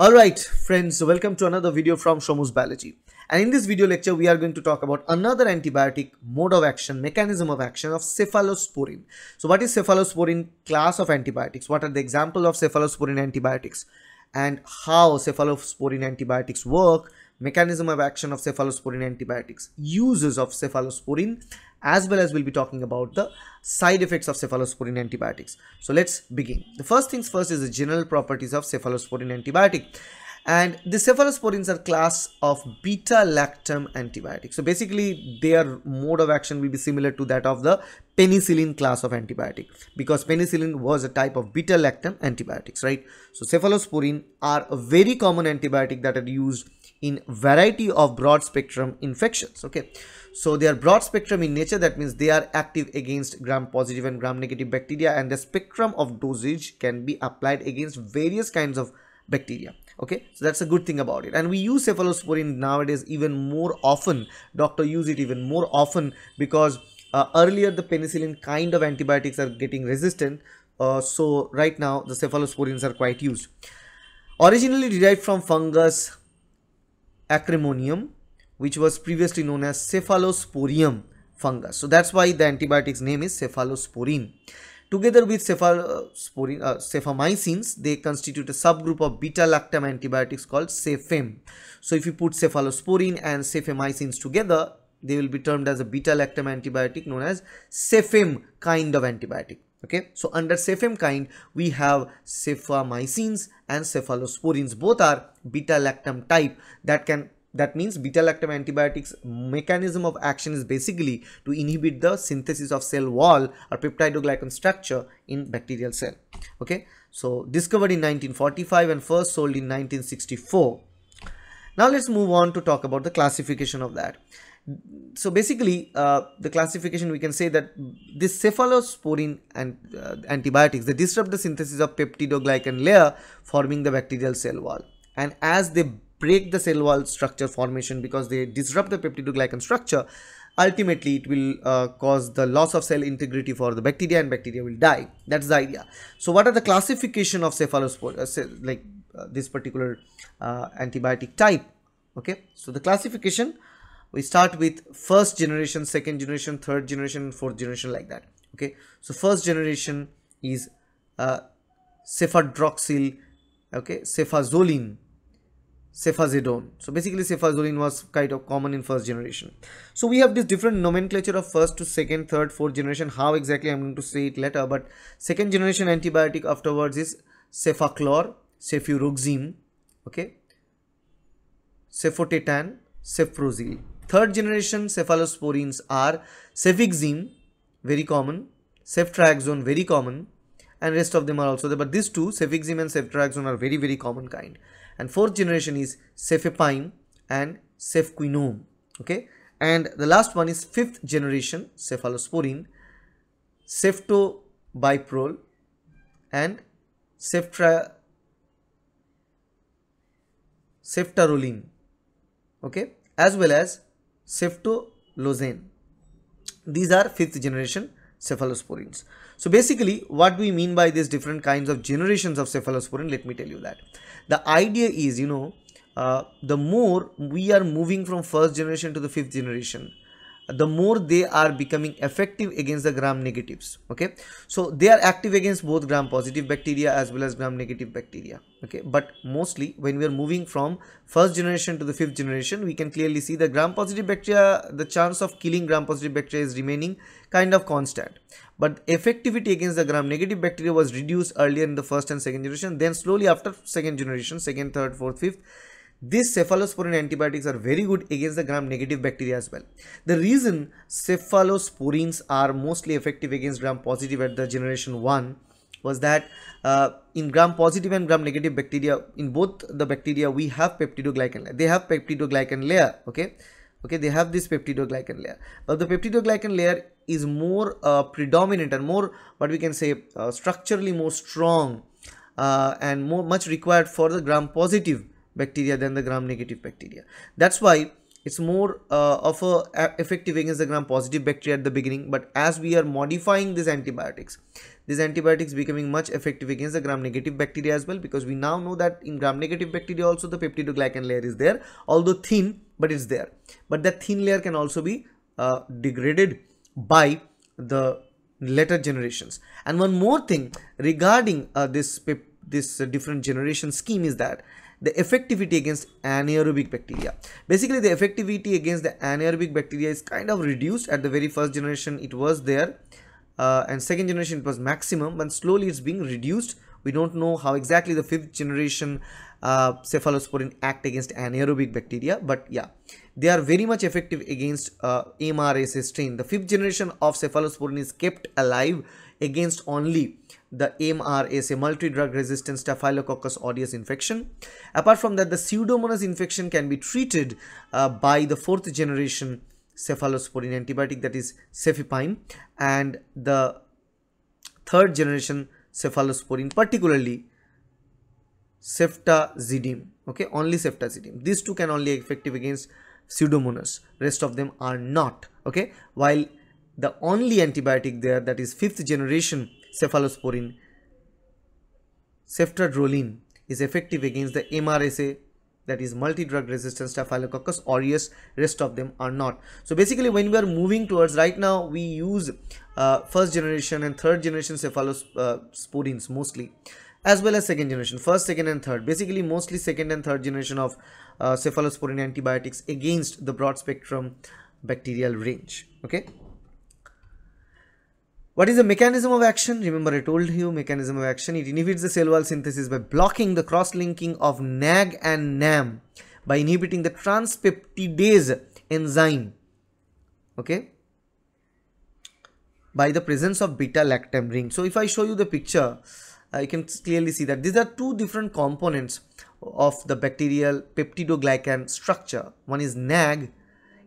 Alright friends, welcome to another video from Shomu's Biology. And in this video lecture, we are going to talk about another antibiotic mode of action, mechanism of action of cephalosporin. So what is cephalosporin class of antibiotics? What are the example of cephalosporin antibiotics? And how cephalosporin antibiotics work, mechanism of action of cephalosporin antibiotics, uses of cephalosporin as well as we'll be talking about the side effects of cephalosporin antibiotics. So let's begin. The first things first is the general properties of cephalosporin antibiotic. And the cephalosporins are class of beta-lactam antibiotics. So basically their mode of action will be similar to that of the penicillin class of antibiotic. Because penicillin was a type of beta-lactam antibiotics, right? So cephalosporin are a very common antibiotic that are used in variety of broad spectrum infections okay? So they are broad spectrum in nature. That means they are active against gram positive and gram negative bacteria and the spectrum of dosage can be applied against various kinds of bacteria okay? So that's a good thing about it. And we use cephalosporin nowadays even more often. Doctor use it even more often because uh, earlier the penicillin kind of antibiotics are getting resistant uh, so right now the cephalosporins are quite used originally derived from fungus acremonium which was previously known as cephalosporium fungus. So that's why the antibiotic's name is cephalosporin. Together with cephalosporin, uh, cephamycins, they constitute a subgroup of beta-lactam antibiotics called cephem. So if you put cephalosporin and cephamycins together, they will be termed as a beta-lactam antibiotic known as cephem kind of antibiotic okay? So under cephem kind we have cephamycins and cephalosporins. Both are beta lactam type. That can that means beta lactam antibiotics mechanism of action is basically to inhibit the synthesis of cell wall or peptidoglycan structure in bacterial cell okay? So discovered in 1945 and first sold in 1964 now let's move on to talk about the classification of that so basically uh, the classification we can say that this cephalosporin and uh, antibiotics they disrupt the synthesis of peptidoglycan layer forming the bacterial cell wall. And as they break the cell wall structure formation because they disrupt the peptidoglycan structure ultimately it will uh, cause the loss of cell integrity for the bacteria and bacteria will die. That's the idea. So what are the classification of cephalosporin uh, like uh, this particular uh, antibiotic type? Okay? So the classification we start with first generation second generation third generation fourth generation like that okay? So first generation is uh, cefadroxil okay? Cefazolin cefazidone so basically cefazolin was kind of common in first generation. So we have this different nomenclature of first to second third fourth generation. How exactly i'm going to say it later but second generation antibiotic afterwards is cefaclor cefuroxime okay? Cefotetan cefprozil Third generation cephalosporins are cefixime, very common, ceftriaxone, very common, and rest of them are also there. But these two, cefixime and ceftriaxone, are very, very common kind. And fourth generation is cefepime and cefquinome. Okay. And the last one is fifth generation cephalosporin, ceftobiprole and ceftra ceftaroline. Okay. As well as ceftolozane. These are fifth generation cephalosporins. So basically what we mean by these different kinds of generations of cephalosporin, let me tell you that. The idea is, you know, uh, the more we are moving from first generation to the fifth generation, the more they are becoming effective against the gram negatives okay? So they are active against both gram positive bacteria as well as gram negative bacteria okay? But mostly when we are moving from first generation to the fifth generation we can clearly see the gram positive bacteria the chance of killing gram positive bacteria is remaining kind of constant. But effectivity against the gram negative bacteria was reduced earlier in the first and second generation then slowly after second generation second third fourth fifth these cephalosporin antibiotics are very good against the gram-negative bacteria as well. The reason cephalosporins are mostly effective against gram-positive at the generation 1 was that uh, in gram-positive and gram-negative bacteria, in both the bacteria, we have peptidoglycan layer. They have peptidoglycan layer, okay? Okay, they have this peptidoglycan layer. But the peptidoglycan layer is more uh, predominant and more, what we can say, uh, structurally more strong uh, and more much required for the gram-positive bacteria than the gram negative bacteria that's why it's more uh, of a effective against the gram positive bacteria at the beginning but as we are modifying these antibiotics these antibiotics becoming much effective against the gram-negative bacteria as well because we now know that in gram-negative bacteria also the peptidoglycan layer is there, although thin, but it's there. But that thin layer can also be uh, degraded by the later generations. And one more thing regarding uh, this this different generation scheme is that the effectivity against anaerobic bacteria. Basically, the effectivity against the anaerobic bacteria is kind of reduced. At the very first generation, it was there, uh, and second generation it was maximum, but slowly it's being reduced. We don't know how exactly the fifth generation uh, cephalosporin act against anaerobic bacteria, but yeah, they are very much effective against uh, MRSA strain. The fifth generation of cephalosporin is kept alive against only the MRSA multi-drug resistant Staphylococcus aureus infection. Apart from that, the Pseudomonas infection can be treated uh, by the fourth generation cephalosporin antibiotic that is cefepime and the third generation cephalosporin particularly ceftazidime okay? Only ceftazidime these two can only effective against pseudomonas. Rest of them are not okay? While the only antibiotic there that is fifth generation cephalosporin. Ceftadroline is effective against the MRSA that is multi-drug resistant staphylococcus aureus. Rest of them are not. So basically when we are moving towards right now we use uh, first generation and third generation cephalosporins uh, mostly as well as second generation first second and third. Basically mostly second and third generation of uh, cephalosporin antibiotics against the broad spectrum bacterial range. Okay what is the mechanism of action? Remember I told you mechanism of action. It inhibits the cell wall synthesis by blocking the cross-linking of NAG and NAM by inhibiting the transpeptidase enzyme. Okay. By the presence of beta-lactam ring. So if I show you the picture, uh, you can clearly see that these are two different components of the bacterial peptidoglycan structure. One is NAG,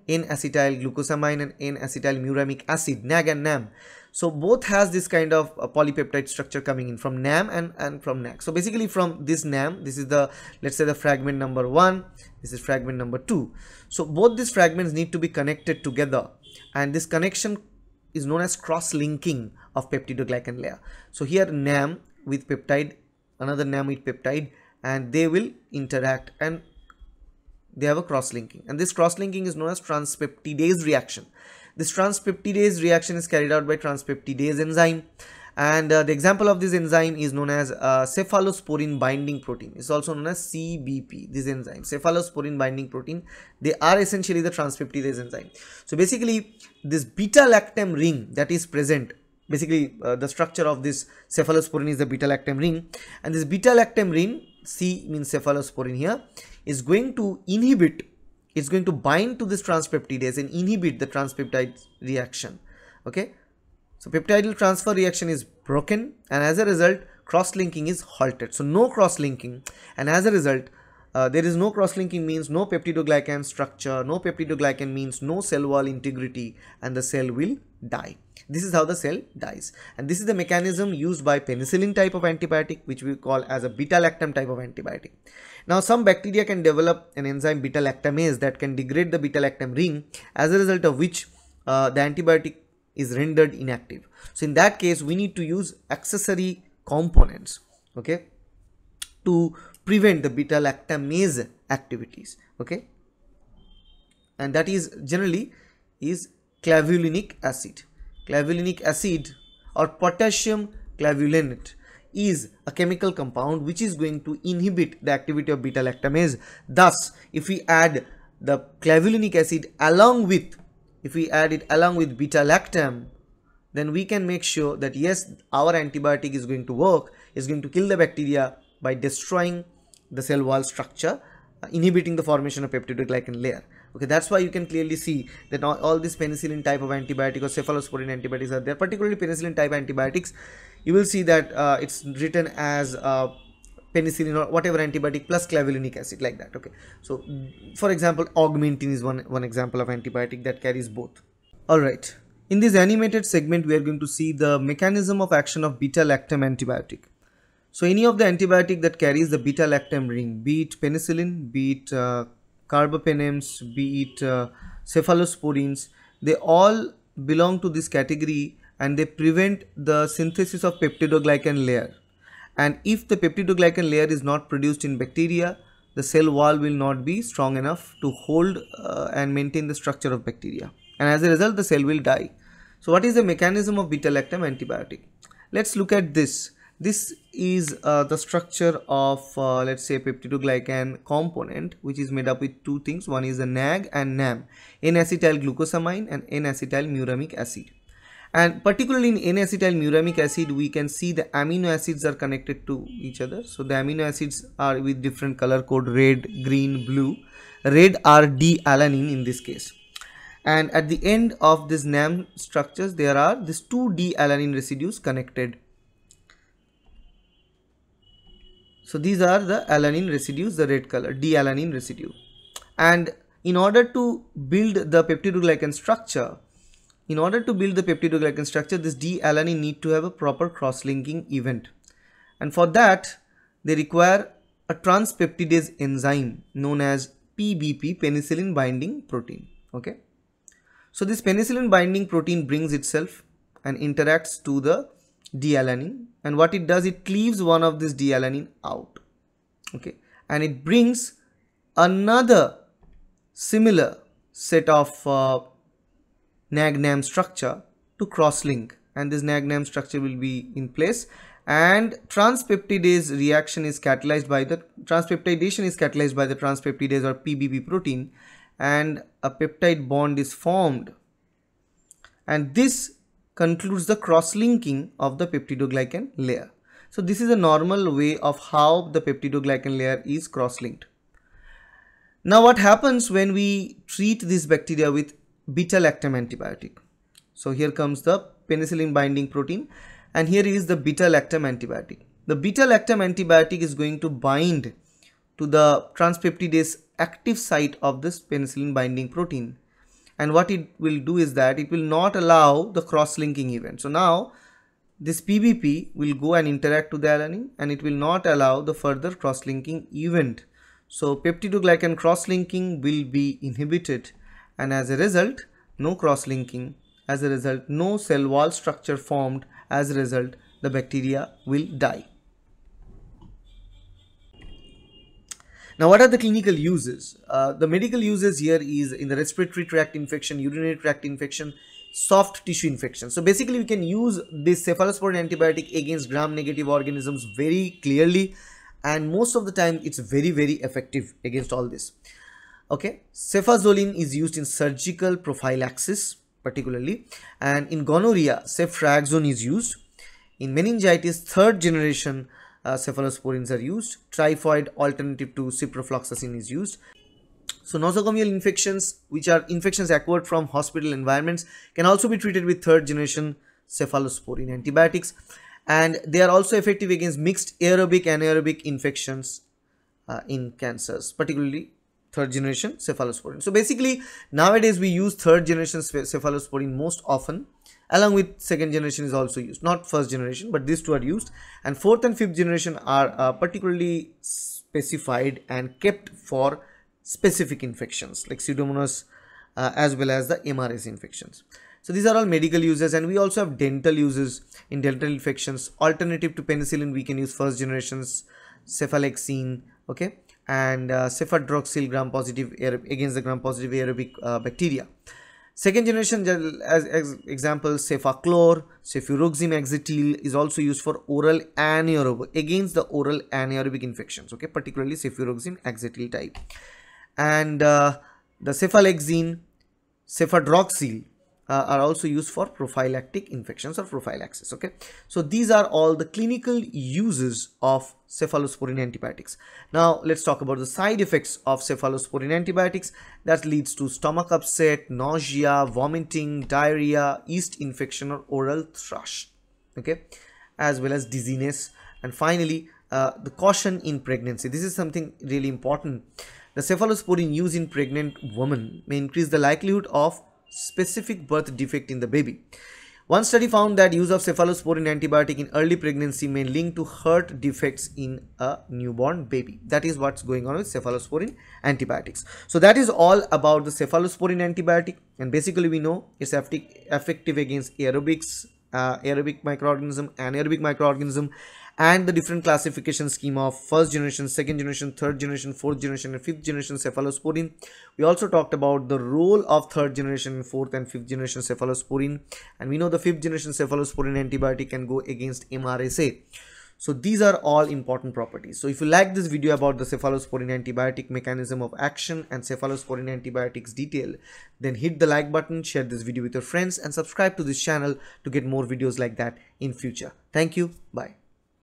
N-acetyl glucosamine and N-acetyl muramic acid, NAG and NAM. So both has this kind of uh, polypeptide structure coming in from NAM and, and from NAG. So basically from this NAM, this is the, let's say the fragment number one, this is fragment number two. So both these fragments need to be connected together and this connection is known as cross-linking of peptidoglycan layer. So here NAM with peptide, another NAM with peptide and they will interact and they have a cross-linking and this cross-linking is known as transpeptidase reaction this transpeptidase reaction is carried out by transpeptidase enzyme. And uh, the example of this enzyme is known as uh, cephalosporin binding protein. It's also known as cbp this enzyme. Cephalosporin binding protein. They are essentially the transpeptidase enzyme. So basically this beta lactam ring that is present basically uh, the structure of this cephalosporin is the beta lactam ring. And this beta lactam ring c means cephalosporin here is going to inhibit it's going to bind to this transpeptidase and inhibit the transpeptide reaction. Okay? So peptidyl transfer reaction is broken and as a result cross-linking is halted. So no cross-linking. And as a result uh, there is no cross-linking means no peptidoglycan structure no peptidoglycan means no cell wall integrity and the cell will die. This is how the cell dies. And this is the mechanism used by penicillin type of antibiotic which we call as a beta-lactam type of antibiotic now some bacteria can develop an enzyme beta-lactamase that can degrade the beta-lactam ring as a result of which uh, the antibiotic is rendered inactive. So in that case we need to use accessory components okay to prevent the beta-lactamase activities okay and that is generally is clavulanic acid. Clavulanic acid or potassium clavulanate is a chemical compound which is going to inhibit the activity of beta lactamase thus if we add the clavulanic acid along with if we add it along with beta lactam then we can make sure that yes our antibiotic is going to work is going to kill the bacteria by destroying the cell wall structure uh, inhibiting the formation of peptidoglycan layer. Okay that's why you can clearly see that all, all these penicillin type of antibiotics or cephalosporin antibiotics are there particularly penicillin type antibiotics you will see that uh, it's written as uh, penicillin or whatever antibiotic plus clavulanic acid like that okay? So for example augmentin is one one example of antibiotic that carries both. All right. In this animated segment we are going to see the mechanism of action of beta lactam antibiotic. So any of the antibiotic that carries the beta lactam ring be it penicillin be it uh, carbapenems be it uh, cephalosporins they all belong to this category and they prevent the synthesis of peptidoglycan layer. And if the peptidoglycan layer is not produced in bacteria the cell wall will not be strong enough to hold uh, and maintain the structure of bacteria. And as a result the cell will die. So what is the mechanism of beta lactam antibiotic? Let's look at this. This is uh, the structure of uh, let's say peptidoglycan component which is made up with two things. One is the nag and nam n-acetyl glucosamine and n-acetyl muramic acid and particularly in n-acetyl muramic acid we can see the amino acids are connected to each other. So the amino acids are with different color code red green blue. Red are d-alanine in this case. And at the end of this nam structures there are these two d-alanine residues connected. So these are the alanine residues, the red color, D-alanine residue. And in order to build the peptidoglycan structure, in order to build the peptidoglycan structure, this D-alanine need to have a proper cross-linking event. And for that, they require a transpeptidase enzyme known as PBP, penicillin binding protein. Okay. So this penicillin binding protein brings itself and interacts to the d-alanine and what it does it cleaves one of this d-alanine out okay and it brings another similar set of uh, NAG-NAM structure to cross-link and this NAG-NAM structure will be in place and transpeptidase reaction is catalyzed by the transpeptidation is catalyzed by the transpeptidase or PBP protein and a peptide bond is formed and this concludes the cross-linking of the peptidoglycan layer. So this is a normal way of how the peptidoglycan layer is cross-linked. Now what happens when we treat this bacteria with beta-lactam antibiotic? So here comes the penicillin binding protein and here is the beta-lactam antibiotic. The beta-lactam antibiotic is going to bind to the transpeptidase active site of this penicillin binding protein and what it will do is that it will not allow the cross-linking event. So now this PBP will go and interact to the alanine and it will not allow the further cross-linking event. So peptidoglycan cross-linking will be inhibited and as a result no cross-linking as a result no cell wall structure formed as a result the bacteria will die. Now, what are the clinical uses? Uh, the medical uses here is in the respiratory tract infection, urinary tract infection, soft tissue infection. So basically we can use this cephalosporin antibiotic against gram-negative organisms very clearly and most of the time it's very very effective against all this. Okay, cefazolin is used in surgical prophylaxis particularly and in gonorrhea ceftriaxone is used. In meningitis third generation uh, cephalosporins are used. Typhoid alternative to ciprofloxacin is used. So nosocomial infections, which are infections acquired from hospital environments, can also be treated with third generation cephalosporin antibiotics. And they are also effective against mixed aerobic and anaerobic infections uh, in cancers, particularly third generation cephalosporin. So basically, nowadays we use third generation cephalosporin most often along with second generation is also used not first generation but these two are used and fourth and fifth generation are uh, particularly specified and kept for specific infections like pseudomonas uh, as well as the MRS infections. So these are all medical uses and we also have dental uses in dental infections. Alternative to penicillin, we can use first generations cephalexin, okay, and uh, cefadroxil gram positive against the gram positive aerobic uh, bacteria. Second generation as, as example cefaclor, cefuroxime axetil is also used for oral anaerobic against the oral anaerobic infections okay particularly cefuroxime axetil type and uh, the cephalexin cefadroxil uh, are also used for prophylactic infections or prophylaxis okay? So these are all the clinical uses of cephalosporin antibiotics. Now let's talk about the side effects of cephalosporin antibiotics. That leads to stomach upset nausea vomiting diarrhea yeast infection or oral thrush okay? As well as dizziness. And finally uh, the caution in pregnancy. This is something really important. The cephalosporin used in pregnant women may increase the likelihood of specific birth defect in the baby. One study found that use of cephalosporin antibiotic in early pregnancy may link to heart defects in a newborn baby. That is what's going on with cephalosporin antibiotics. So that is all about the cephalosporin antibiotic and basically we know it's effective against aerobics, uh, aerobic microorganism, anaerobic microorganism, and the different classification scheme of first generation, second generation, third generation, fourth generation, and fifth generation cephalosporin. We also talked about the role of third generation, fourth, and fifth generation cephalosporin, and we know the fifth generation cephalosporin antibiotic can go against MRSA. So these are all important properties. So if you like this video about the cephalosporin antibiotic mechanism of action and cephalosporin antibiotics detail, then hit the like button, share this video with your friends and subscribe to this channel to get more videos like that in future. Thank you. Bye.